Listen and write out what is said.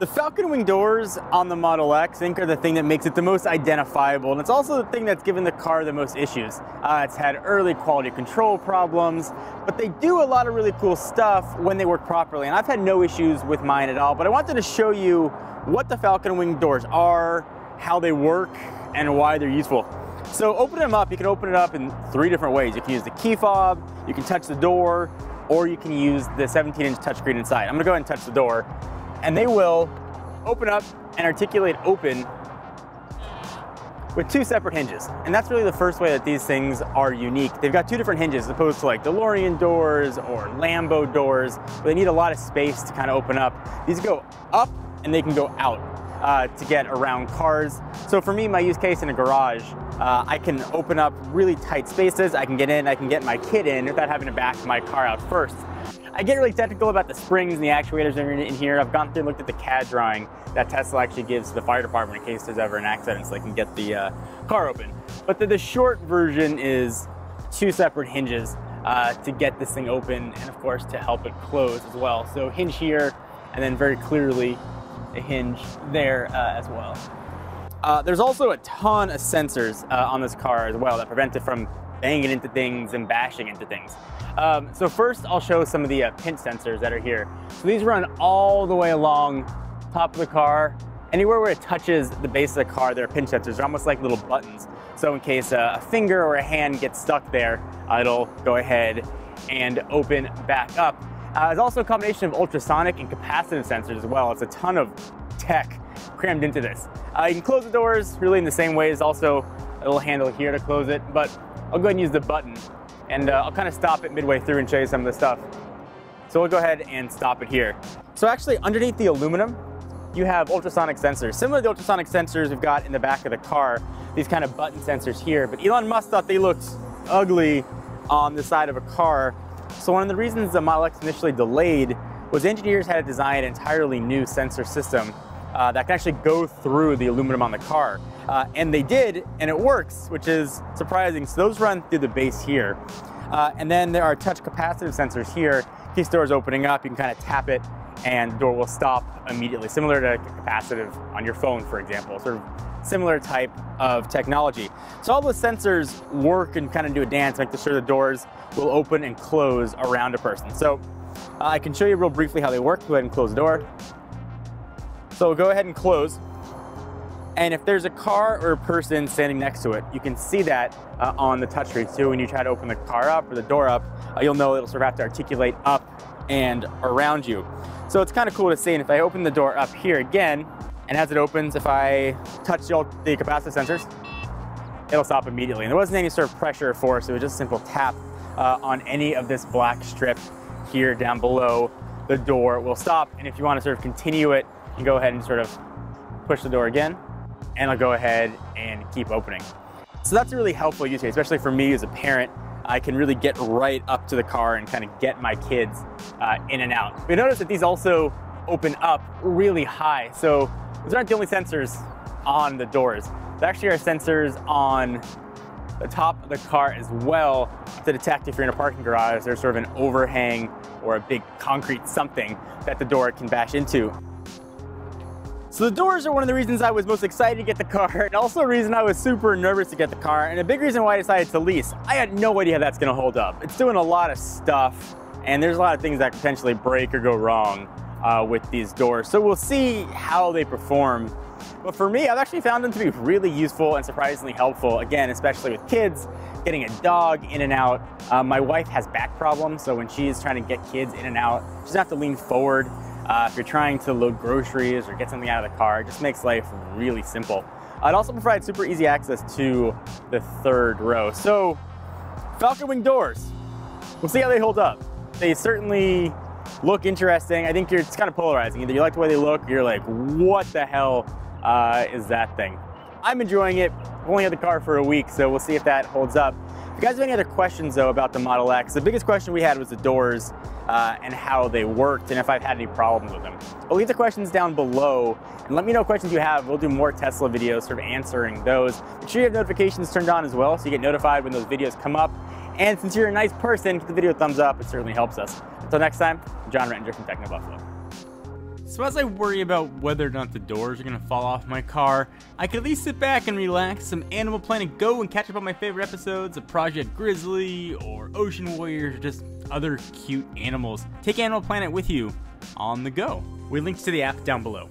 The Falcon Wing doors on the Model X, I think, are the thing that makes it the most identifiable, and it's also the thing that's given the car the most issues. Uh, it's had early quality control problems, but they do a lot of really cool stuff when they work properly, and I've had no issues with mine at all, but I wanted to show you what the Falcon Wing doors are, how they work, and why they're useful. So opening them up, you can open it up in three different ways. You can use the key fob, you can touch the door, or you can use the 17 inch touchscreen inside. I'm gonna go ahead and touch the door and they will open up and articulate open with two separate hinges. And that's really the first way that these things are unique. They've got two different hinges as opposed to like DeLorean doors or Lambo doors, but they need a lot of space to kind of open up. These go up and they can go out uh, to get around cars. So for me, my use case in a garage, uh, I can open up really tight spaces. I can get in, I can get my kid in without having to back my car out first. I get really technical about the springs and the actuators in here. I've gone through and looked at the CAD drawing that Tesla actually gives to the fire department in case there's ever an accident so they can get the uh, car open. But the, the, short version is two separate hinges uh, to get this thing open and of course to help it close as well. So hinge here and then very clearly a hinge there uh, as well. Uh, there's also a ton of sensors uh, on this car as well that prevent it from banging into things and bashing into things. Um, so first I'll show some of the uh, pinch sensors that are here. So these run all the way along top of the car. Anywhere where it touches the base of the car, there are pinch sensors. They're almost like little buttons. So in case a finger or a hand gets stuck there, uh, it'll go ahead and open back up. Uh, there's also a combination of ultrasonic and capacitive sensors as well. It's a ton of tech crammed into this. Uh, you can close the doors really in the same way. There's also a little handle here to close it, but I'll go ahead and use the button and uh, I'll kind of stop it midway through and show you some of the stuff. So we'll go ahead and stop it here. So actually underneath the aluminum, you have ultrasonic sensors. Similar to the ultrasonic sensors we've got in the back of the car, these kind of button sensors here, but Elon Musk thought they looked ugly on the side of a car. So one of the reasons the Model X initially delayed was engineers had to design an entirely new sensor system uh, that can actually go through the aluminum on the car. Uh, and they did, and it works, which is surprising. So those run through the base here. Uh, and then there are touch capacitive sensors here. In case door is opening up, you can kind of tap it and the door will stop immediately, similar to capacitive on your phone, for example, sort of similar type of technology. So all those sensors work and kind of do a dance, make sure the doors will open and close around a person. So uh, I can show you real briefly how they work. Go ahead and close the door. So we'll go ahead and close. And if there's a car or a person standing next to it, you can see that uh, on the touchscreen. So when you try to open the car up or the door up, uh, you'll know it'll sort of have to articulate up and around you. So it's kind of cool to see. And if I open the door up here again, and as it opens, if I touch the, the capacitive sensors, it'll stop immediately. And there wasn't any sort of pressure or force. It was just a simple tap uh, on any of this black strip here down below the door will stop. And if you want to sort of continue it, you can go ahead and sort of push the door again and I'll go ahead and keep opening. So that's a really helpful use case, especially for me as a parent. I can really get right up to the car and kind of get my kids uh, in and out. We notice that these also open up really high. So these aren't the only sensors on the doors. There actually are sensors on the top of the car as well to detect if you're in a parking garage, there's sort of an overhang or a big concrete something that the door can bash into. So the doors are one of the reasons I was most excited to get the car and also a reason I was super nervous to get the car and a big reason why I decided to lease. I had no idea how that's gonna hold up. It's doing a lot of stuff and there's a lot of things that potentially break or go wrong uh, with these doors. So we'll see how they perform. But for me, I've actually found them to be really useful and surprisingly helpful. Again, especially with kids, getting a dog in and out. Uh, my wife has back problems, so when she's trying to get kids in and out, she doesn't have to lean forward uh, if you're trying to load groceries or get something out of the car, it just makes life really simple. It also provides super easy access to the third row. So, Falcon Wing doors, we'll see how they hold up. They certainly look interesting. I think you're, it's kind of polarizing. Either you like the way they look, you're like, what the hell uh, is that thing? I'm enjoying it. I've only had the car for a week, so we'll see if that holds up. If you guys have any other questions though about the Model X, the biggest question we had was the doors uh, and how they worked and if I've had any problems with them. But leave the questions down below and let me know questions you have. We'll do more Tesla videos sort of answering those. Make sure you have notifications turned on as well so you get notified when those videos come up. And since you're a nice person, give the video a thumbs up. It certainly helps us. Until next time, Jon Rettinger from Techno Buffalo. So as I worry about whether or not the doors are gonna fall off my car, I can at least sit back and relax some Animal Planet Go and catch up on my favorite episodes of Project Grizzly or Ocean Warriors or just other cute animals. Take Animal Planet with you on the go. We linked to the app down below.